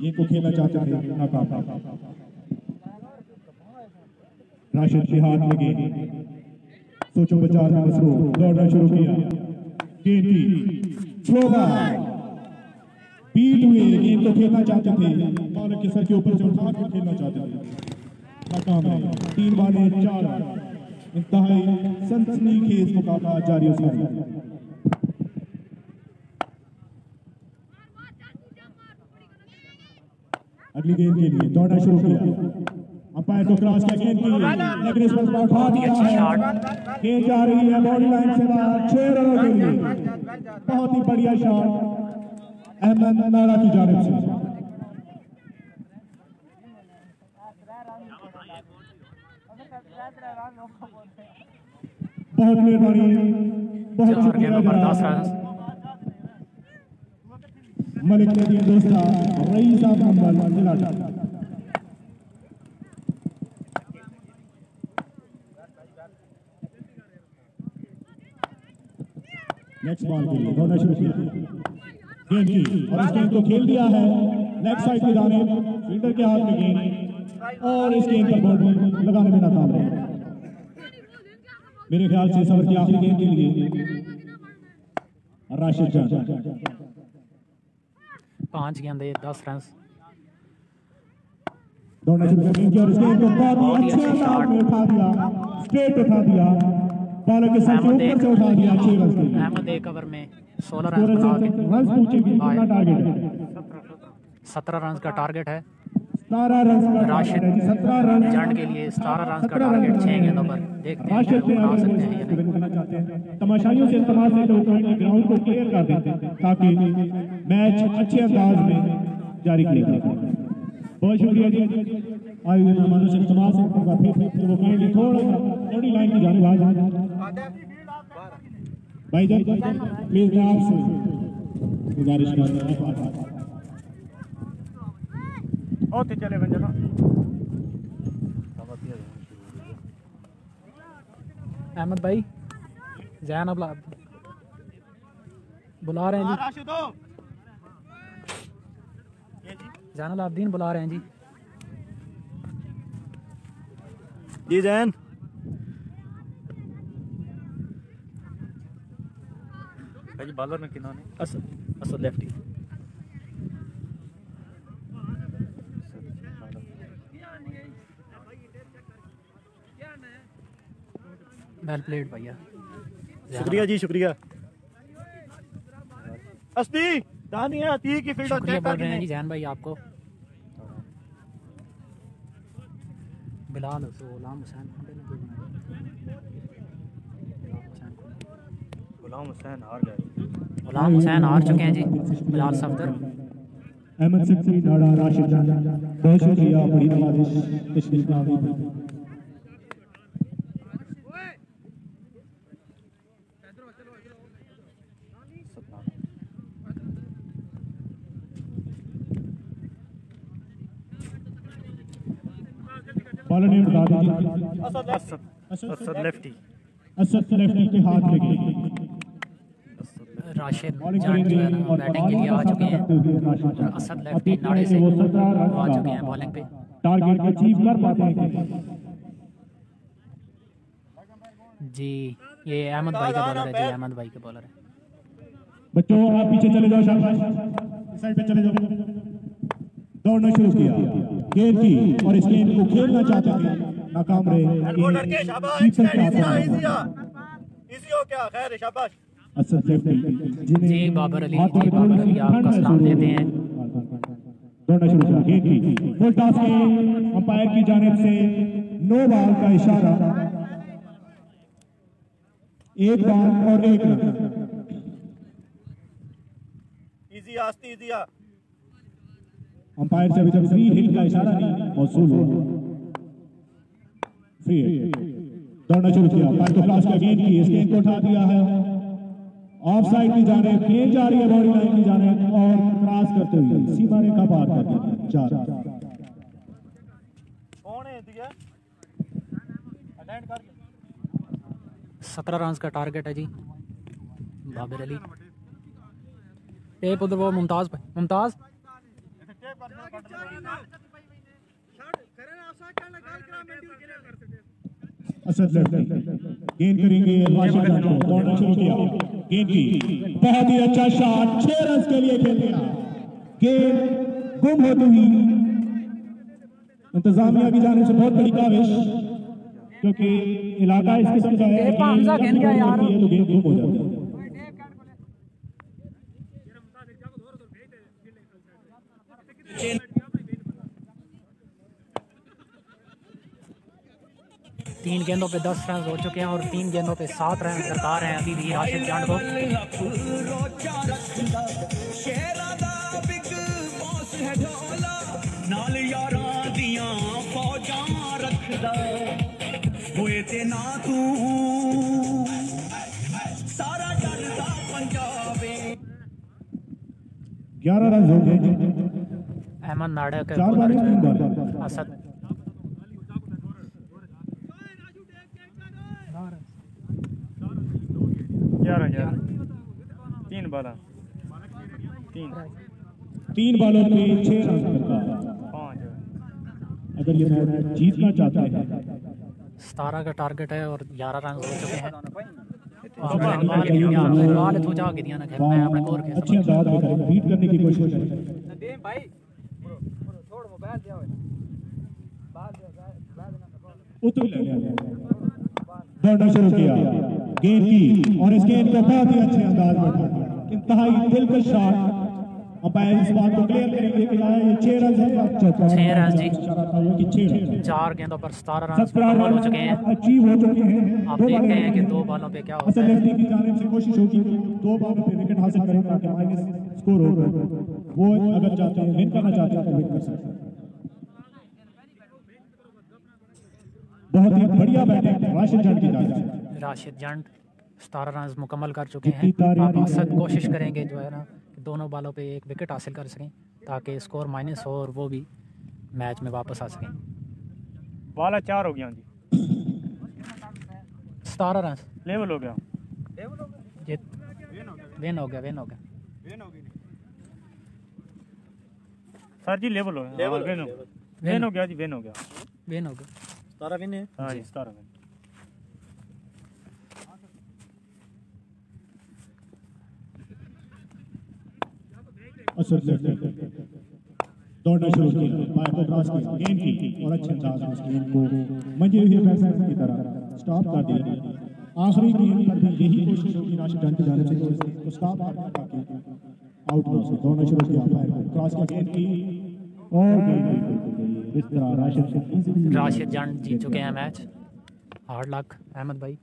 ये को खेलना चाहते थे, नाकाम। राशिद के हाथ में गेंद सोचो विचार में मसरूफ दौड़ना शुरू किया। गेंद की बीट हुए गेंद को खेलना चाहते थे। बॉल के सर के ऊपर से उठा कर खेलना चाहते थे। नाकाम है तीन बाले, चार। इंतहाई सनसनीखेज मुकाबला जारी उसका अगली गेंद के लिए दौड़ना शुरू किया। अंपायर को क्रॉस किया गेंद की लेकिन इस पर उठा दिया है गेंद जा रही है बॉडी लाइन से बाहर छह रनों के लिए। बहुत ही बढ़िया शॉट अहमद नारा की जानिब से। बहुत मेहरबानी बहुत शुक्रिया मलिक दिए दोस्ता रईस साहब नंबर दिलाटा नेक्स्ट बॉल के लिए शुरू किया। गेंद की, और इस गेंद को खेल दिया है। लेग साइड की जानिब फील्डर के हाथ में गेंद और इस गेंद पर बॉल लगाने में नाकाम रहे। मेरे ख्याल से सबर की आखिरी गेंद के लिए। राशिद जान। पाँच गेंदे दस रन अहमद एक ओवर में सोलह सत्रह रन का टारगेट है। राशिद जंड के लिए सतारह रन का टारगेट छह गेंदों पर। देखते हैं बना सकते हैं तमाशाइयों से इस्तेमाल ग्राउंड को क्लियर कर देते ताकि मैच अच्छे अंदाज में जारी किया बहुत शुक्रिया जी। आयु जनाब मानुष इल्तमास है का फिर फिर वो कहीं भी थोड़ा सा बॉडी लाइन की जाने आज भाई जी प्लीज़ मैं आपसे गुजारिश कर रहा आप और चले बंजना अहमद भाई जैन अब बुला रहे हैं जी। हाँ, जैन तो आबदीन बुला रहे हैं जी। जी जैन। भाई बॉलर में किन्होंने? असल असल लेफ्टी वेल प्लेड भैया। शुक्रिया जी शुक्रिया। असदी दानिया अतीक की फ़ील्ड चेक कर रहे हैं। जी जैन भाई आपको। बिलाल हुसैन गुलाम हुसैन? गुलाम हुसैन हार गए। गुलाम हुसैन हार चुके हैं जी बिलाल सफदर। अहमद सिक्सरी डाड़ा राशिद जान बहुत शुक्रिया बड़ी नवाजिश तशरीफ़ लाने बॉलर ने बता दीजिए। असद असद। असद लेफ्टी। असद लेफ्टी के हाथ में गई राशिद बॉलिंग जाट जो है ना बैटिंग के लिए आ चुके हैं। असद लेफ्टी नाड़े से कि वो सत्रह आ चुके हैं बॉलिंग पे। टारगेट अचीव कर पाते हैं। जी ये अहमद भाई का बॉलर है जी अहमद भाई का बॉलर है। बच्चों आप पीछे चले जाओ शाबाश। इस साइड पे चले जाओ। दौड़ना शुरू किया। गेंद की और इस गेंद को खेलना चाहते थे। नाकाम रहे। बॉलर के शाबाश कीपर के इजी हाथों इजी में इजी क्या खैर शाबाश। असद लेफ्टी जिन्हें जी बाबर अली जी बाबर अली आपका सलाम देते हैं। दौड़ना शुरू किया गेंद की फुल टॉस के अंपायर की जानिब से नो बॉल का इशारा। एक बॉल और एक रन। इजी आस्ती इजी आ अंपायर से अभी तक फ्री हिट का इशारा नहीं मौसूल हुआ फ्री दौड़ना शुरू किया। अंपायर को क्रॉस किया गेंद की। इस गेंद को उठा दिया है। ऑफ़ साइड की जाने गेंद जा रही है बॉडी लाइन की जाने और क्रॉस करते हुए सीमा रेखा पार कर चार। है दिया अटेंड कर। सत्रह रन का टारगेट है जी। बाबर अली। टेप उधर वो मुमताज़ पे मुमताज़? असद गेंद करेंगे शुरू किया। गेंद की। बहुत ही अच्छा शॉट छह रन के लिए खेल दिया गेंद गुम होती हुई इंतजामिया की जाने से बहुत बड़ी काविश। क्योंकि इलाका इस किस्म का है। तो गेंद गुम हो जाती है। तीन गेंदों पे दस रन हो चुके हैं और तीन गेंदों पे सात रन सरकार हैं। अभी भी राशिद जान को। ना सारा पंजाब ग्यारह रन हो गए अहमद नाडक असद ग्यारह ग्यारह तीन बाला। तीन। तीन बॉलों पे छह रन पाँच अगर ये मैच जीतना चाहता है। सतारह का टारगेट है और ग्यारह रन हो चुके हैं। मैं कोर। उतर। ले। दौड़ना शुरू किया। गेंद की और इस गेंद को बहुत ही अच्छे अंदाज में। इंतहाई दिलकश शॉट अंपायर इस बात को क्लियर करेंगे कि ये छह रन है छह रन जी। चार गेंदों पर सतारह रन सत्रह हो चुके हैं। अचीव हो चुके हैं। आप दो देखते हैं कि दो बालों पे क्या होता असल है। की जानिब से कोशिश होगी दो बॉलों पे विकेट हासिल करें ताकि माइनस स्कोर हो। वो अगर चाहते हैं विन करना चाहते हैं तो विन कर सकते हैं। बहुत ही बढ़िया बैटिंग राशिद जान की जानिब राशिद जंड सतारह रन मुकम्मल कर चुके हैं। आप की कोशिश करेंगे जो है ना कि दोनों बालों पे एक विकेट हासिल कर सकें ताकि स्कोर माइनस हो और वो भी मैच में वापस आ सकें। बाला चार हो गया जी। सतारह रन। लेवल हो गया। जीत विन हो गया विन हो गया। सर जी लेवल हो गया। विन हो विन हो गया। जी विन हो गया। विन हो गया। तारा विन है हाँ जी सतारह विन दौड़ना शुरू किया बाय को क्रॉस किया गेंद की और अच्छे अंदाज में उस गेंद को मंजी हुई बैट्समैन की तरह स्टॉप कर दिया आखिरी गेंद पर भी यही कोशिश होगी राशिद खान की जाने से तो स्टॉप कर दिया ताकि आउट ना हो सके दौड़ना शुरू किया बाय को क्रॉस किया गेंद की और गेंद राशिद जान जीत चुके हैं मैच। हार्ड लक अहमद भाई।